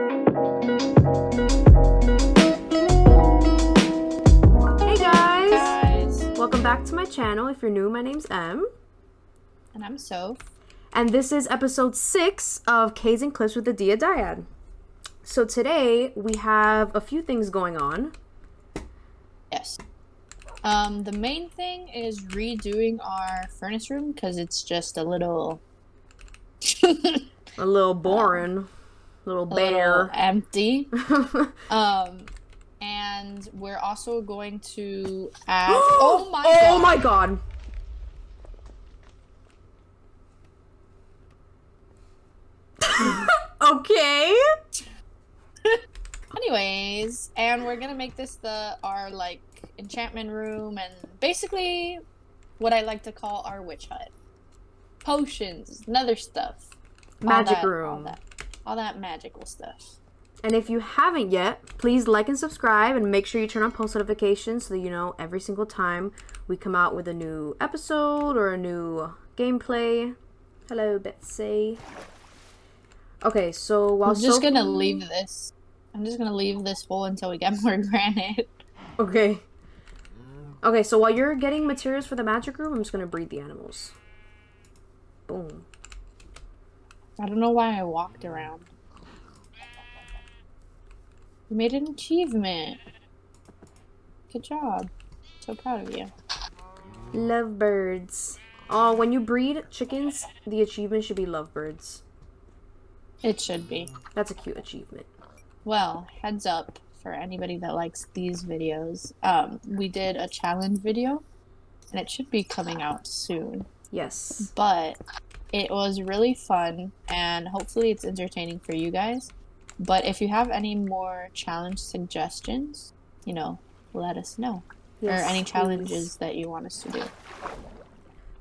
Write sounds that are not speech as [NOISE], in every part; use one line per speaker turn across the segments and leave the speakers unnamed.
Hey guys!
guys.
Welcome back to my channel. If you're new, my name's Em.
And I'm Soph.
And this is episode 6 of Caves and Cliffs with the Dea Dyad. So today we have a few things going on.
Yes. Um, the main thing is redoing our furnace room because it's just a little, [LAUGHS]
A little boring. Little bare.
empty. [LAUGHS] Um, and we're also going to add. [GASPS] oh my
oh
god!
my god! [LAUGHS] okay. [LAUGHS]
Anyways, and we're gonna make this the our like enchantment room and basically what I like to call our witch hut. Potions, another stuff.
Magic
that-
room.
That, all that magical stuff.
And if you haven't yet, please like and subscribe and make sure you turn on post notifications so that you know every single time we come out with a new episode or a new gameplay. Hello, Betsy. Okay, so while
I'm just
Sophie-
gonna leave this. I'm just gonna leave this full until we get [LAUGHS] more granite.
Okay. Okay, so while you're getting materials for the magic room, I'm just gonna breed the animals. Boom.
I don't know why I walked around. You made an achievement. Good job. So proud of you.
Lovebirds. Oh, when you breed chickens, the achievement should be lovebirds.
It should be.
That's a cute achievement.
Well, heads up for anybody that likes these videos. Um, we did a challenge video, and it should be coming out soon.
Yes.
But it was really fun, and hopefully it's entertaining for you guys. But if you have any more challenge suggestions, you know, let us know.
yes
or any
please.
challenges that you want us to do.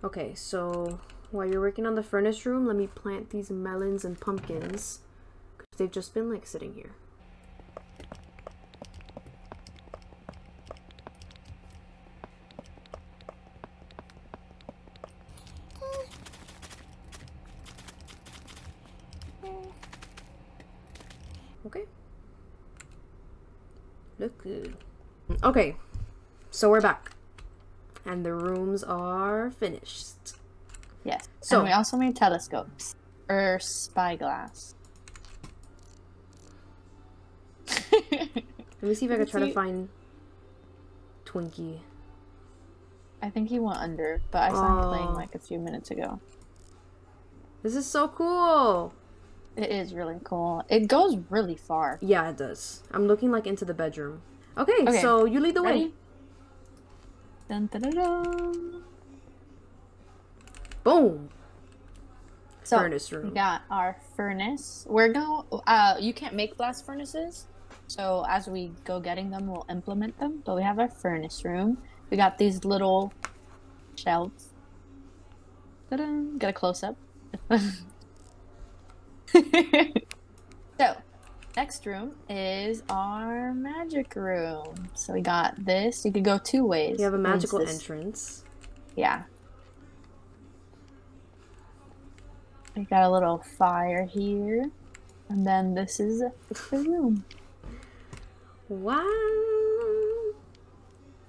Okay, so while you're working on the furnace room, let me plant these melons and pumpkins. Because they've just been like sitting here. Okay. Look good. Okay, so we're back. And the rooms are finished.
Yes.
So-
and we also made telescopes or spyglass. [LAUGHS]
Let me see if I can try to find Twinkie.
I think he went under, but I saw him
Oh.
playing like a few minutes ago.
This is so cool.
It is really cool. It goes really far.
Yeah, it does. I'm looking like into the bedroom. Okay,
Okay,
so you lead the way.
Dun, dun, dun, dun.
Boom.
So
Furnace
we
room.
got our furnace. We're going. Uh, you can't make blast furnaces, so as we go getting them, we'll implement them. But we have our furnace room. We got these little shelves. Ta-da! Get a close up. [LAUGHS] [LAUGHS] so, next room is our magic room. So we got this. You could go two ways.
You have a
There's
magical
this-
entrance.
yeah. We got a little fire here. And then this is the room.
Wow.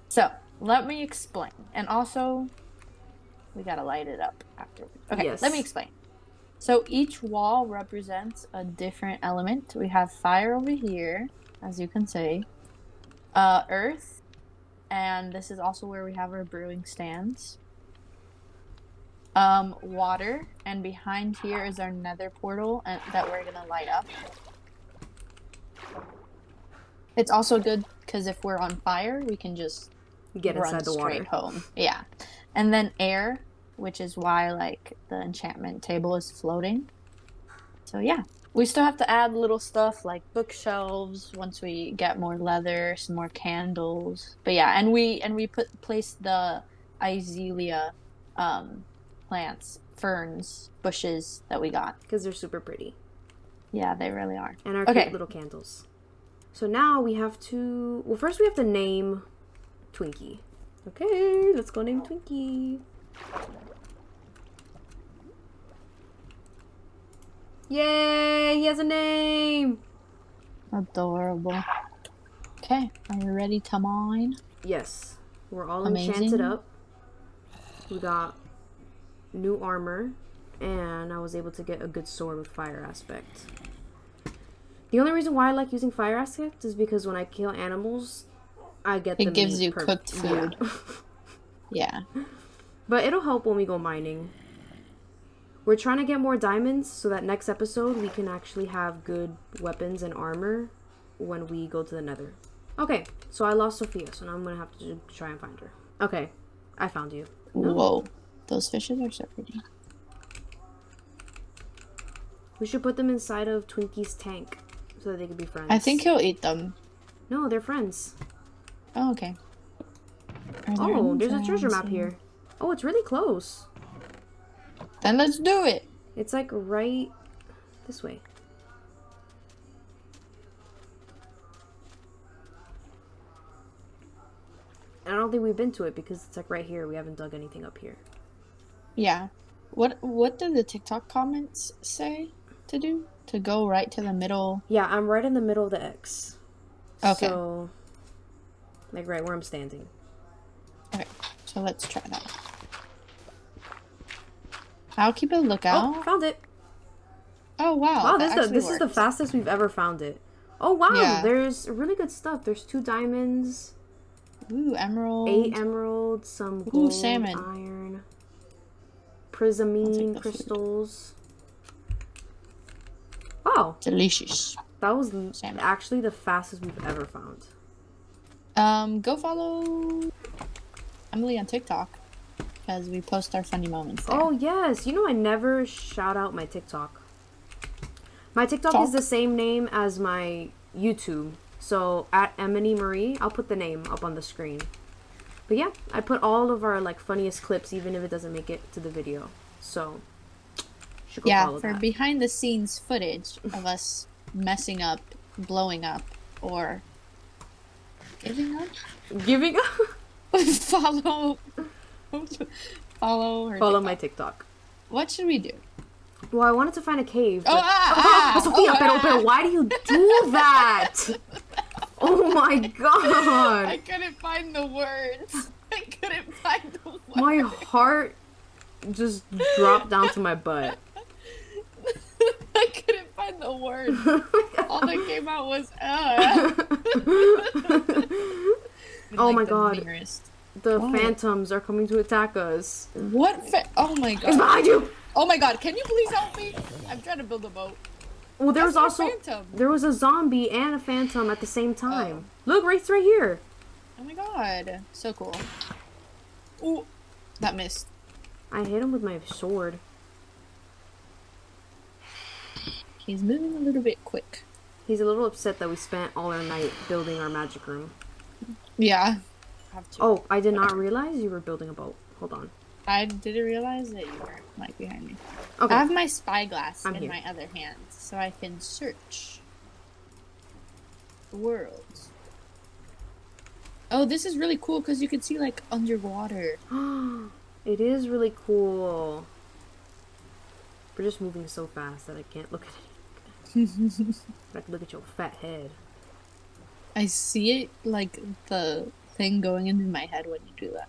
So, let me explain. And also, we gotta light it up after. Okay,
Yes.
let me explain. So, each wall represents a different element. We have fire over here, as you can see, uh, earth, and this is also where we have our brewing stands. Um, water, and behind here is our nether portal and, that we're gonna light up. It's also good because if we're on fire, we can just
Get
run
inside the
straight
water.
home. Yeah, and then air, which is why like the enchantment table is floating. So yeah, we still have to add little stuff like bookshelves once we get more leather, some more candles. But yeah, and we and we put place the azalea um, plants, ferns, bushes that we got.
Because they're super pretty.
Yeah, they really are.
And our
Okay.
cute little candles. So now we have to. Well, first we have to name Twinkie. Okay, let's go name Twinkie. Yay! He has a name.
Adorable. Okay, are you ready to mine?
Yes. We're all
Amazing.
enchanted up. We got new armor, and I was able to get a good sword with fire aspect. The only reason why I like using fire aspect is because when I kill animals, I get
It
the
gives you cooked
Yeah.
food. [LAUGHS] Yeah.
But it'll help when we go mining. We're trying to get more diamonds so that next episode we can actually have good weapons and armor when we go to the nether. Okay, so I lost Sophia, so now I'm gonna have to try and find her. Okay, I found you.
Whoa. Those fishes are so pretty.
We should put them inside of Twinkie's tank so that they can be friends.
I think he'll eat them.
No, they're friends.
Oh, okay. There
Oh, there's a treasure map here. Oh, it's really close.
Then let's do it.
It's like right this way. I don't think we've been to it because it's like right here. We haven't dug anything up here.
Yeah. What what did the TikTok comments say to do? To go right to the middle.
Yeah, I'm right in the middle of the X.
Okay.
So, like right where I'm standing.
Okay. So let's try that. I'll keep a
Oh,
lookout.
found it.
Oh, wow.
Wow, this is this is the fastest we've ever found it. Oh wow,
Yeah.
there's really good stuff. There's two diamonds,
Ooh, emerald.
eight emeralds, some
Ooh,
gold,
salmon.
iron,
prismarine the food.
crystals. Wow,
Delicious.
that was
Salmon.
actually the fastest we've ever found.
Um, go follow Emily on TikTok because we post our funny moments there.
Oh yes, you know I never shout out my TikTok. My TikTok is the same name as my YouTube. So at Emily Marie, I'll put the name up on the screen. But yeah, I put all of our like funniest clips, even if it doesn't make it to the video. So should go
yeah,
follow
for
that.
behind the scenes footage of us messing up, blowing up, or giving up.
Giving up. [LAUGHS] [LAUGHS]
follow, follow, her
follow my
TikTok.
TikTok.
What should we do?
Well, I wanted to find a cave.
Oh,
but-
ah,
Oh,
ah,
Sophia,
oh,
pero,
ah.
pero why do you do that? oh my god.
I couldn't find the words. [LAUGHS] I couldn't find the words.
My heart just dropped down to my butt. [LAUGHS]
I couldn't find the words. [LAUGHS] All that came out was uh.
Oh
Like
my God.
nearest.
The
What?
phantoms are coming to attack us.
What? Fa- oh my god!
It's behind you.
Oh my god. Can you please help me? I'm trying to build a boat.
Well, there was
That's not
also
a phantom.
there was a zombie and a phantom at the same oh. time. Look, right, right here.
Oh my god. So cool. Ooh. That missed.
I hit him with my sword.
He's moving a little bit quick.
He's a little upset that we spent all our night building our magic room.
Yeah. Have to.
Oh, I did not realize you were building a boat. Hold on.
I didn't realize that you were like behind me.
Okay.
I have my spyglass
I'm
in
here.
my other hand, so I can search the world. Oh, this is really cool because you can see like underwater. [GASPS]
it is really cool. We're just moving so fast that I can't look at it. [LAUGHS] I can look at your fat head.
I see it like the thing going into my head when you do that.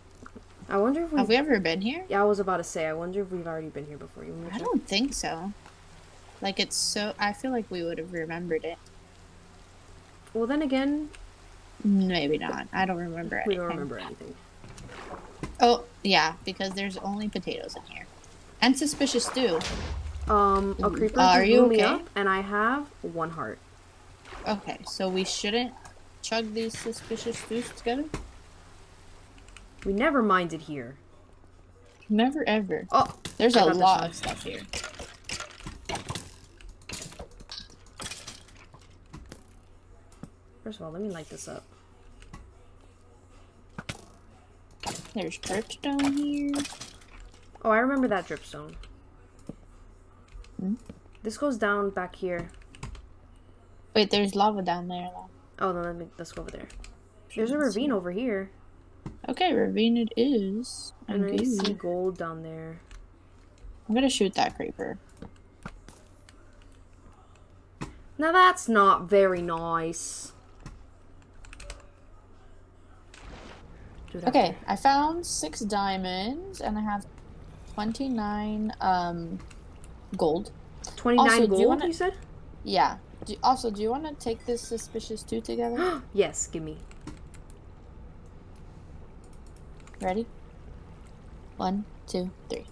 I wonder if we.
Have we ever been here?
Yeah, I was about to say. I wonder if we've already been here before. You
I don't think so. Like it's so. I feel like we would have remembered it.
Well, then again,
Maybe not. I don't remember anything.
we don't remember anything.
Oh yeah, because there's only potatoes in here, and suspicious stew.
Um, a creeper
Are
just
you
blew me up, and I have one heart.
Okay, so we shouldn't chug these suspicious stews together.
We never minded here.
Never ever.
Oh,
There's
I
a lot of stuff here.
first of all, let me light this up.
There's dripstone here.
Oh, I remember that dripstone.
Hmm?
This goes down back here.
Wait, there's lava down there though.
Oh, no, let me, let's go over there. There's a ravine over here.
Okay, ravine it is.
And I see gold down there.
I'm gonna shoot that creeper.
Now that's not very nice.
Okay, I found six diamonds and I have 29 um, gold.
29
Also,
gold,
you
you,
wanna-
said?
Yeah. Do, also, do you want to take this suspicious two together? [GASPS]
yes, give me.
Ready? One, two, three.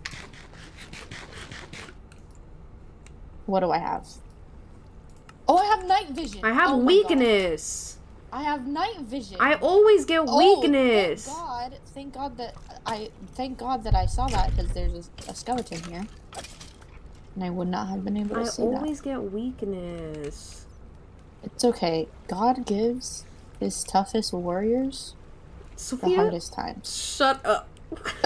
What do I have? Oh, I have night vision.
I have
Oh
weakness.
I have night vision.
I always get
Oh,
weakness.
Thank God! Thank God that I thank God that I saw that because there's a, a skeleton here, and I would not have been able to
I
see
always get weakness.
It's okay. God gives his toughest warriors the hardest times.
shut up.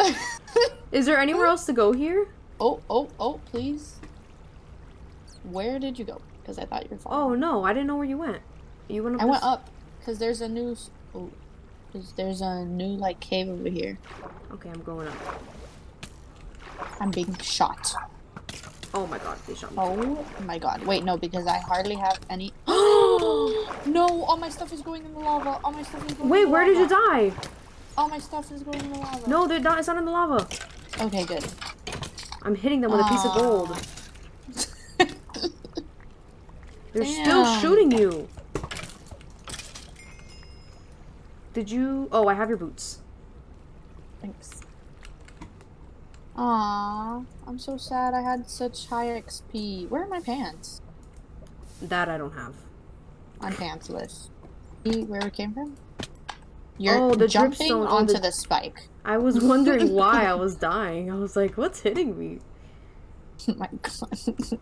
[LAUGHS] Is there anywhere else to go here?
Oh, oh, oh! Please. Where did you go? Because I thought you were
Oh no, I didn't know where you went. You went up.
I went up because there's a new. Oh, there's a new like cave over here.
Okay, I'm going up.
I'm being shot.
Oh my god, they shot me.
Oh my god. Wait, no, because I hardly have any. Oh [GASPS] No, all my stuff is going in the lava. All my stuff is going
Wait,
in the
where did you die?
All my stuff is going in the lava.
No, they're not. It's not in the lava.
Okay, good.
I'm hitting them with a piece of gold. Ah. They're still shooting you. Did you? Oh, I have your boots.
Thanks. Aww, I'm so sad I had such high XP. Where are my pants?
That I don't have.
I'm pantsless. See where we came from? You're
Oh, the
jumping
dripstone
onto
the-
the spike.
I was wondering [LAUGHS] why I was dying. I was like, what's hitting me? [LAUGHS]
My god. [LAUGHS]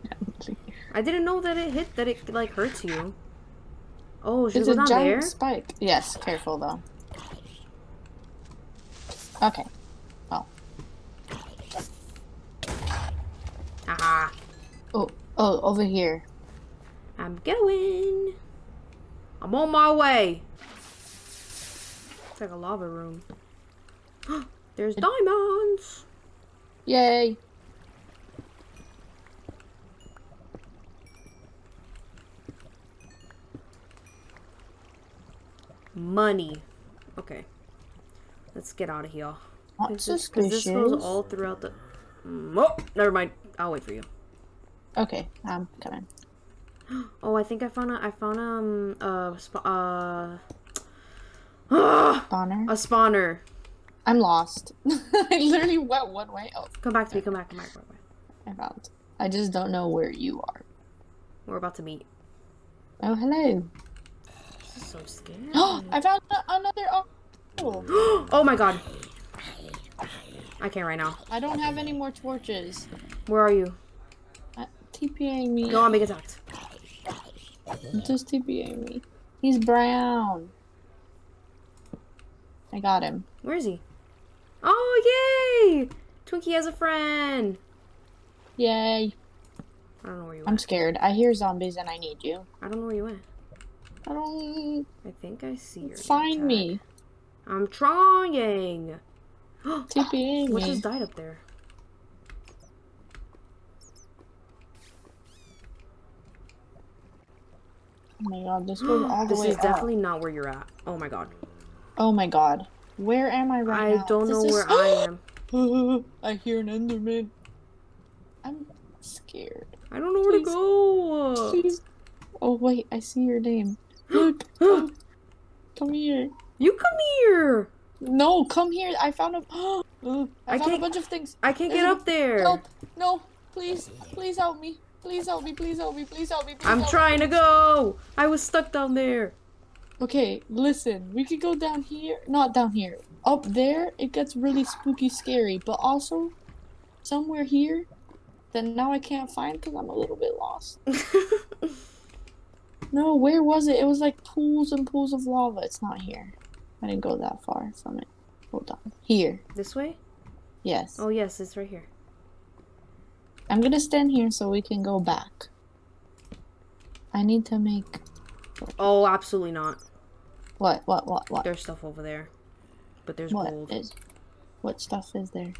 I didn't know that it hit that it like hurts you. Oh, should
it's
we
a
down
giant
there?
spike. Yes, careful though. Okay.
Ah,
Oh, oh, over here.
I'm going. I'm on my way. It's like a lava room. [GASPS] There's diamonds.
Yay!
Money. Okay. Let's get out of here. Because this
suspicious.
goes all throughout the. Mm, Oh, never mind. I'll wait for you.
Okay, I'm coming.
Oh, I think I found a. I found um uh sp- uh. Ah,
Spawner. [GASPS]
a spawner.
I'm lost. [LAUGHS] I literally went one way. Oh,
Come back to me. Come back. Come back. Come back.
I found. I just don't know where you are.
We're about to meet.
Oh, hello.
This is so [GASPS] scary.
Oh, I found another. [GASPS] Oh,
oh my god. I can't right now.
I don't have any more torches.
Where are you?
Uh, TPAing me.
No, I'm being attacked.
Just TPAing me. He's brown. I got him.
Where is he? Oh yay! Twinkie has a friend.
Yay.
I don't know where you went.
I'm
went.
scared. I hear zombies and I need you.
I don't know where you went.
I don't.
I think I see your.
Find me.
I'm trying. [GASPS]
TPAing
What just died up there?
Oh my god, this goes [GASPS] all the
This
way
is
up.
definitely not where you're at. Oh my god.
Oh my god. Where am I right
I
now?
don't know
This
where
is- [GASPS]
I am. [LAUGHS]
I hear an Enderman. I'm scared.
I don't know where to go.
Please. Oh wait, I see your name. [GASPS] Look, come, oh. come here.
You come here.
No, come here. I found a. I,
I
found a bunch of things.
I can't get up there.
Help! No, please, please help me. Please help me. Please help me. Please help me. Please
I'm
help me.
trying to go. I was stuck down there.
Okay, listen. We could go down here. Not down here. Up there, it gets really spooky, scary. But also, somewhere here, that now I can't find because I'm a little bit lost. [LAUGHS] No, where was it? It was like pools and pools of lava. It's not here. I didn't go that far from it. Hold on. Here.
this way?
Yes.
Oh yes, it's right here.
I'm gonna stand here so we can go back. I need to make
Oh, absolutely not.
what? What? What? What?
There's stuff over there. But there's
What
gold.
is? What stuff is there?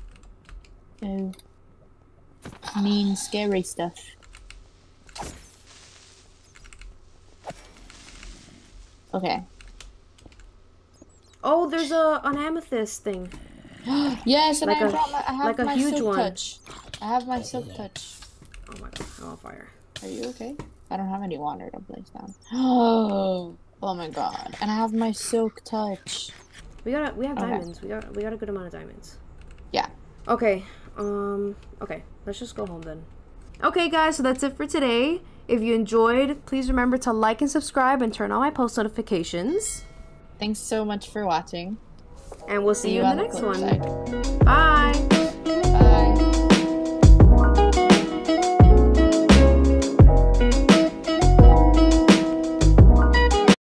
Oh, mean, scary stuff. Okay.
Oh, there's a an amethyst thing. [GASPS]
yes, and
Like
I,
a-
my, I have
like a
my
huge one.
touch. [GASPS] [GASPS] I have my silk touch.
Oh my god, I'm on fire.
Are you okay? I don't have any water to place down. Oh, [GASPS] oh my god! And I have my silk touch.
We got we have
Okay.
diamonds. We got we got a good amount of diamonds.
Yeah.
Okay. Um. Okay. Let's just go home then. Okay, guys. So that's it for today. If you enjoyed, please remember to like and subscribe and turn on my post notifications.
Thanks so much for watching.
And we'll see, you in the next one.
side. Bye.